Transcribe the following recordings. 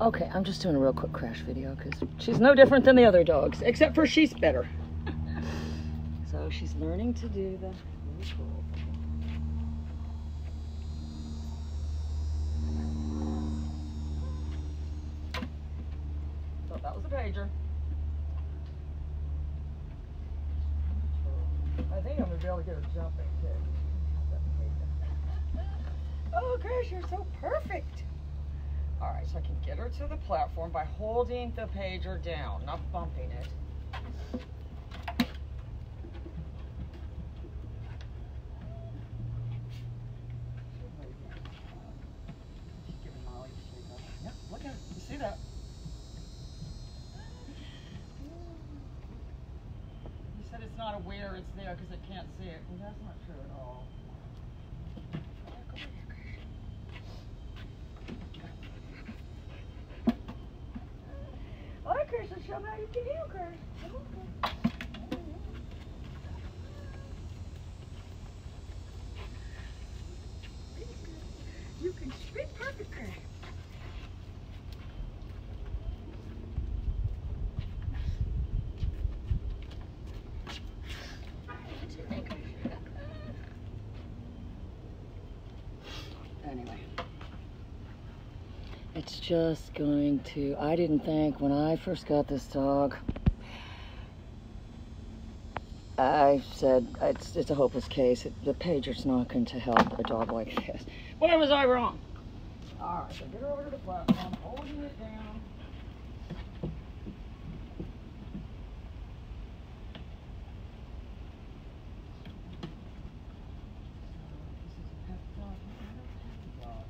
Okay, I'm just doing a real quick crash video because she's no different than the other dogs, except for she's better. so she's learning to do the. So that was a pager. I think I'm gonna be able to get her jumping too. Oh, gosh, you're so perfect. All right, so I can get her to the platform by holding the pager down, not bumping it. It's not aware it's there because it can't see it. Well, that's not true at all. Go here, Grace. Right, show them how you can heel, Chris. You can speak perfect, Chris. Anyway. It's just going to, I didn't think when I first got this dog, I said it's, it's a hopeless case. It, the pager's not going to help a dog like this. Where was I wrong? All right, so get her over to the platform, holding it down. This is a pet dog. Pet dog.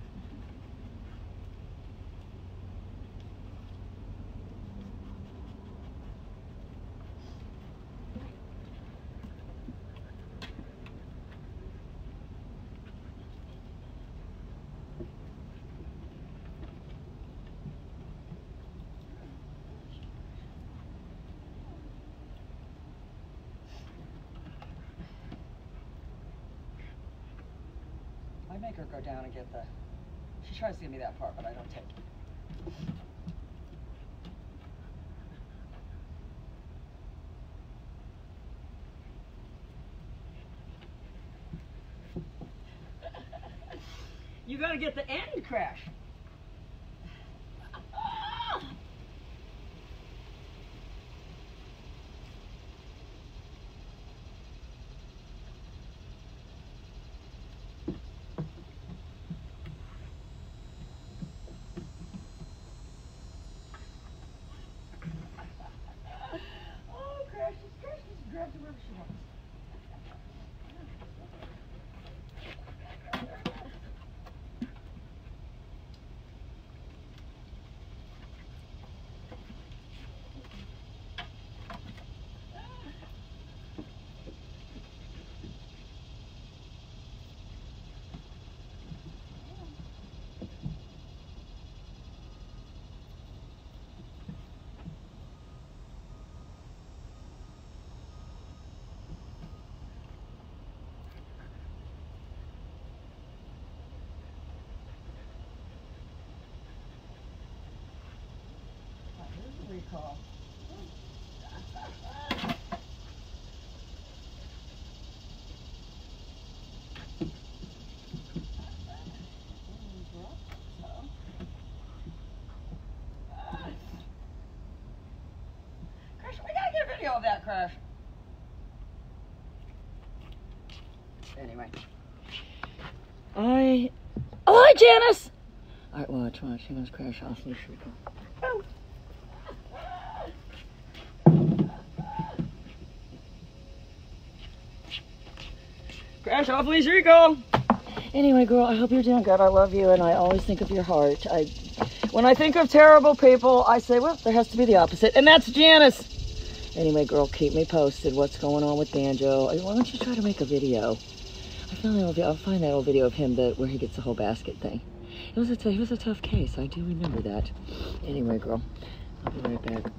I make her go down and get the. She tries to give me that part, but I don't take it. You gotta get the end crash. Oh, crash, just crash, just grab the wherever she wants. Ah, Here's the recall. Crash, we gotta get a video of that crash. Anyway. I. Oh, hi, Janice! Alright, watch, watch. She wants to crash off. Here go. Crash off, please, Rico. Anyway, girl, I hope you're doing good. I love you, and I always think of your heart. I, when I think of terrible people, I say, well, there has to be the opposite, and that's Janice. Anyway, girl, keep me posted. What's going on with Banjo? Why don't you try to make a video? I found that old, I'll find that old video of him that where he gets the whole basket thing. It was a t- it was a tough case. I do remember that. Anyway, girl, I'll be right back.